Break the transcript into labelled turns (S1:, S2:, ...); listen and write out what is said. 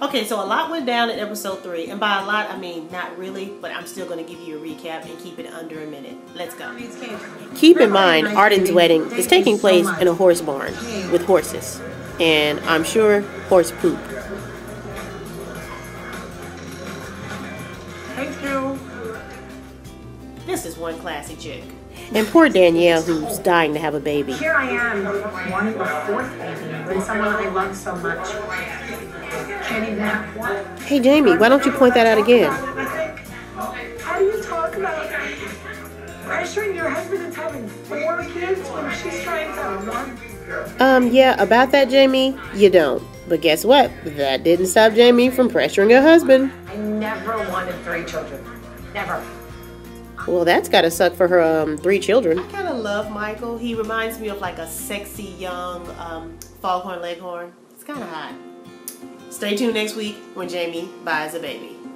S1: Okay, so a lot went down in episode three, and by a lot I mean not really, but I'm still going to give you a recap and keep it under a minute. Let's go. Keep in mind, Arden's wedding is taking place in a horse barn with horses, and I'm sure horse poop.
S2: Thank you.
S1: This is one classy chick. And poor Danielle, who's dying to have a baby.
S2: Here I am, wanting a fourth baby when someone I love so much can't even have one.
S1: Hey Jamie, why don't you point that out again?
S2: How do you talk about pressuring your husband into having four kids when she's trying to have one?
S1: Um, yeah, about that, Jamie, you don't. But guess what? That didn't stop Jamie from pressuring her husband.
S2: I never wanted three children. Never.
S1: Well, that's gotta suck for her um, three children. I kind of love Michael. He reminds me of like a sexy young um, foghorn leghorn. It's kind of hot. Stay tuned next week when Jamie buys a baby.